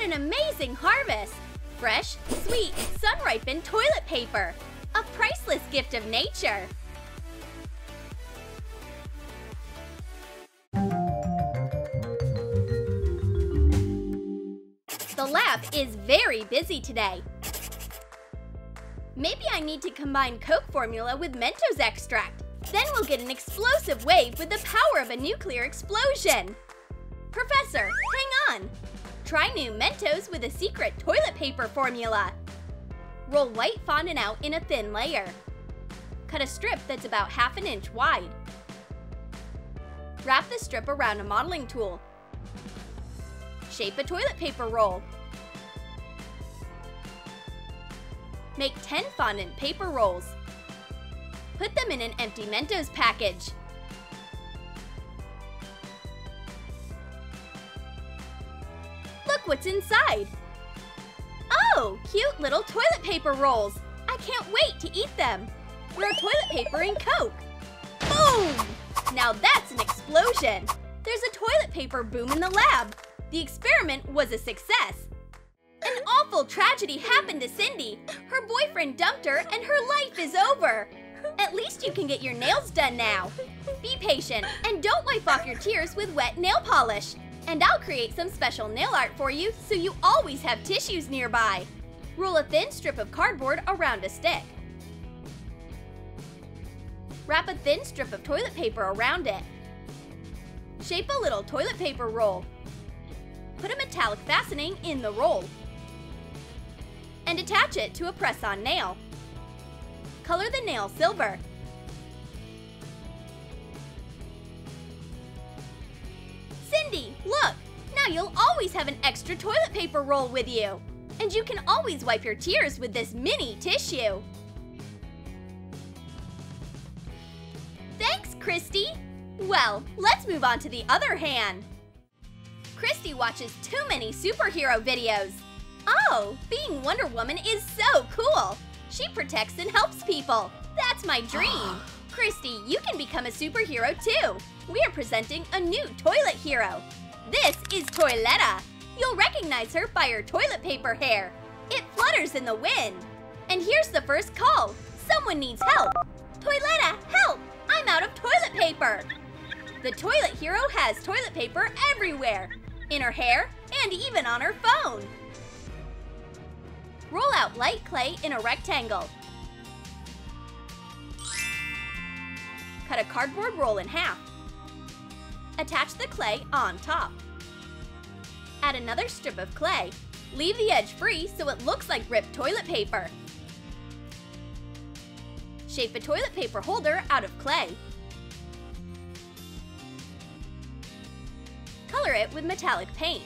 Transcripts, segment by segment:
What an amazing harvest! Fresh, sweet, sun-ripened toilet paper. A priceless gift of nature. The lab is very busy today. Maybe I need to combine Coke formula with Mentos extract. Then we'll get an explosive wave with the power of a nuclear explosion. Professor, hang on. Try new Mentos with a secret toilet paper formula. Roll white fondant out in a thin layer. Cut a strip that's about half an inch wide. Wrap the strip around a modeling tool. Shape a toilet paper roll. Make 10 fondant paper rolls. Put them in an empty Mentos package. Look what's inside! Oh, cute little toilet paper rolls! I can't wait to eat them! Throw toilet paper in Coke! Boom! Now that's an explosion! There's a toilet paper boom in the lab! The experiment was a success! An awful tragedy happened to Cindy! Her boyfriend dumped her and her life is over! At least you can get your nails done now! Be patient and don't wipe off your tears with wet nail polish! And I'll create some special nail art for you so you always have tissues nearby! Roll a thin strip of cardboard around a stick. Wrap a thin strip of toilet paper around it. Shape a little toilet paper roll. Put a metallic fastening in the roll. And attach it to a press-on nail. Color the nail silver. You'll always have an extra toilet paper roll with you. And you can always wipe your tears with this mini tissue. Thanks, Christy! Well, let's move on to the other hand. Christy watches too many superhero videos. Oh, being Wonder Woman is so cool! She protects and helps people. That's my dream. Christy, you can become a superhero too. We are presenting a new toilet hero. This is Toiletta. You'll recognize her by her toilet paper hair. It flutters in the wind. And here's the first call. Someone needs help. Toiletta, help! I'm out of toilet paper. The toilet hero has toilet paper everywhere. In her hair and even on her phone. Roll out light clay in a rectangle. Cut a cardboard roll in half. Attach the clay on top. Add another strip of clay. Leave the edge free so it looks like ripped toilet paper. Shape a toilet paper holder out of clay. Color it with metallic paint.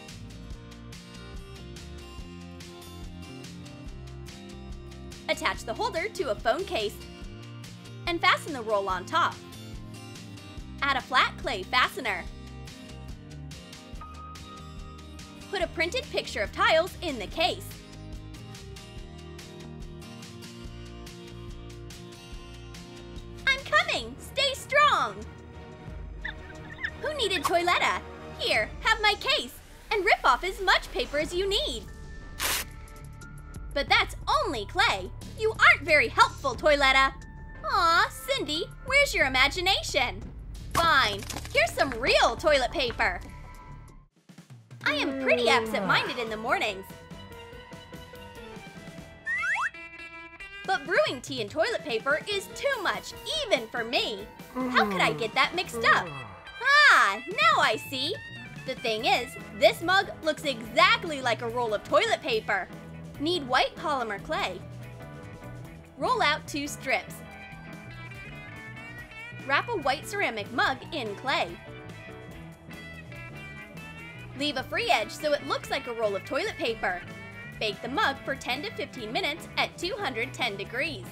Attach the holder to a phone case and fasten the roll on top. Add a flat clay fastener. Put a printed picture of tiles in the case. I'm coming! Stay strong! Who needed Toiletta? Here, have my case, and rip off as much paper as you need. But that's only clay. You aren't very helpful, Toiletta. Aw, Cindy, where's your imagination? Fine, here's some real toilet paper. I am pretty absent-minded in the mornings. But brewing tea and toilet paper is too much, even for me. How could I get that mixed up? Ah, now I see. The thing is, this mug looks exactly like a roll of toilet paper. Need white polymer clay. Roll out two strips. Wrap a white ceramic mug in clay. Leave a free edge so it looks like a roll of toilet paper. Bake the mug for 10 to 15 minutes at 210 degrees.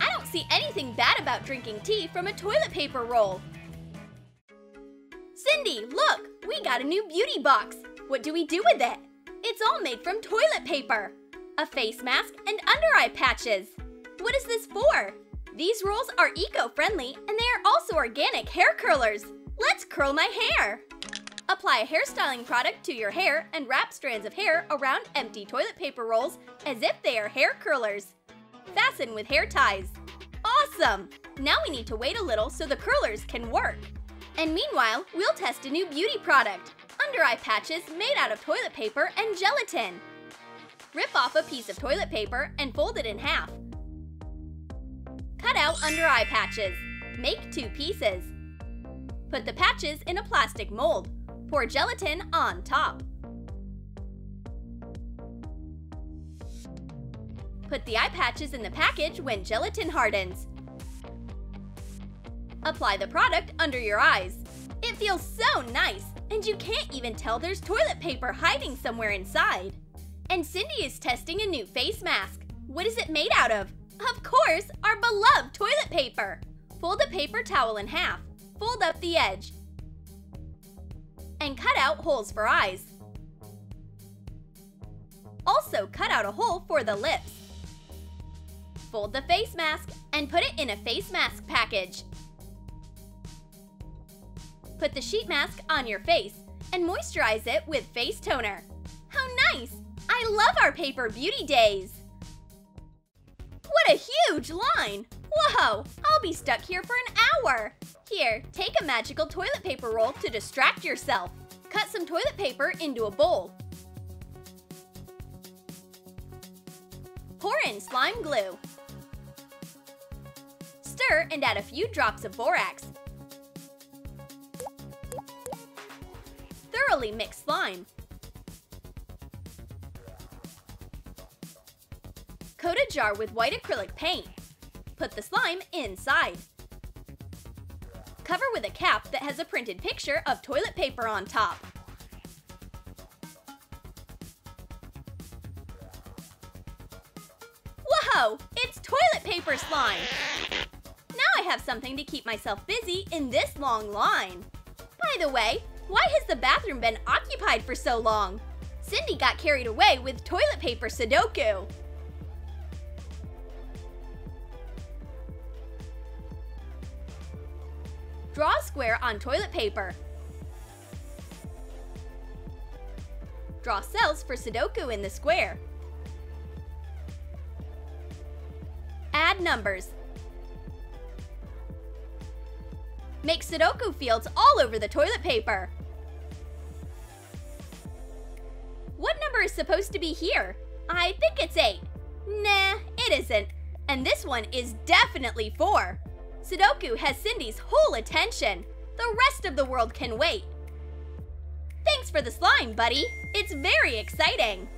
I don't see anything bad about drinking tea from a toilet paper roll. Cindy, look! We got a new beauty box! What do we do with it? It's all made from toilet paper! A face mask and under eye patches! What is this for? These rolls are eco-friendly and they are also organic hair curlers! Let's curl my hair! Apply a hairstyling product to your hair and wrap strands of hair around empty toilet paper rolls as if they are hair curlers. Fasten with hair ties. Awesome! Now we need to wait a little so the curlers can work. And meanwhile, we'll test a new beauty product, under eye patches made out of toilet paper and gelatin. Rip off a piece of toilet paper and fold it in half. Cut out under eye patches. Make two pieces. Put the patches in a plastic mold. Pour gelatin on top. Put the eye patches in the package when gelatin hardens. Apply the product under your eyes. It feels so nice, and you can't even tell there's toilet paper hiding somewhere inside. And Cindy is testing a new face mask. What is it made out of? Of course, our beloved toilet paper. Fold a paper towel in half. Fold up the edge. And cut out holes for eyes. Also cut out a hole for the lips. Fold the face mask and put it in a face mask package. Put the sheet mask on your face and moisturize it with face toner. I love our paper beauty days! What a huge line! Whoa! I'll be stuck here for an hour! Here, take a magical toilet paper roll to distract yourself. Cut some toilet paper into a bowl. Pour in slime glue. Stir and add a few drops of borax. thoroughly mix slime. A jar with white acrylic paint. Put the slime inside. Cover with a cap that has a printed picture of toilet paper on top. Whoa! It's toilet paper slime! Now I have something to keep myself busy in this long line. By the way, why has the bathroom been occupied for so long? Cindy got carried away with toilet paper Sudoku. Square on toilet paper. Draw cells for Sudoku in the square. Add numbers. Make Sudoku fields all over the toilet paper. What number is supposed to be here? I think it's 8. Nah, it isn't. And this one is definitely 4. Sudoku has Cindy's whole attention. The rest of the world can wait. Thanks for the slime, buddy. It's very exciting.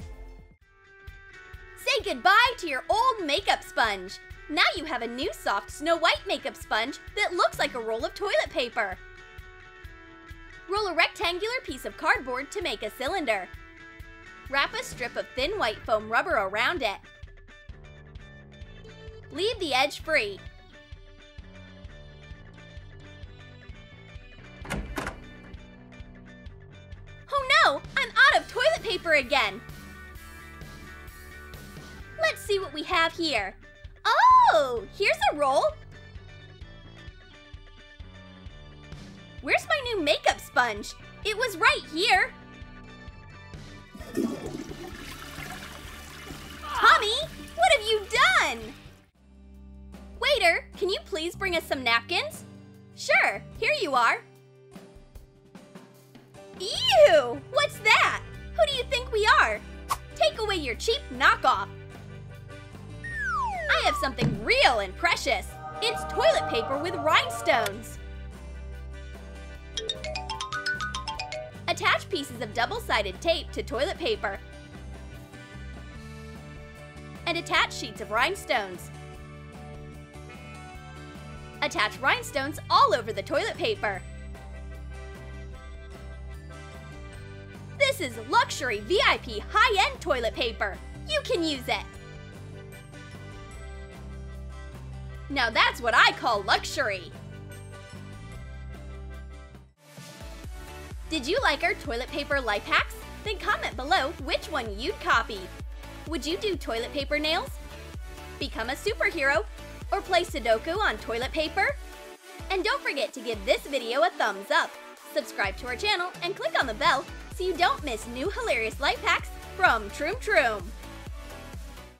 Say goodbye to your old makeup sponge. Now you have a new soft Snow White makeup sponge that looks like a roll of toilet paper. Roll a rectangular piece of cardboard to make a cylinder. Wrap a strip of thin white foam rubber around it. Leave the edge free. I'm out of toilet paper again! Let's see what we have here. Oh, here's a roll. Where's my new makeup sponge? It was right here. Tommy, what have you done? Waiter, can you please bring us some napkins? Sure, here you are. Ew, what's that? Who do you think we are? Take away your cheap knockoff. I have something real and precious. It's toilet paper with rhinestones. Attach pieces of double-sided tape to toilet paper. And attach sheets of rhinestones. Attach rhinestones all over the toilet paper. This is luxury VIP high-end toilet paper. You can use it. Now that's what I call luxury! Did you like our toilet paper life hacks? Then comment below which one you'd copy. Would you do toilet paper nails? Become a superhero? Or play Sudoku on toilet paper? And don't forget to give this video a thumbs up. Subscribe to our channel and click on the bell so you don't miss new hilarious life hacks from Troom Troom.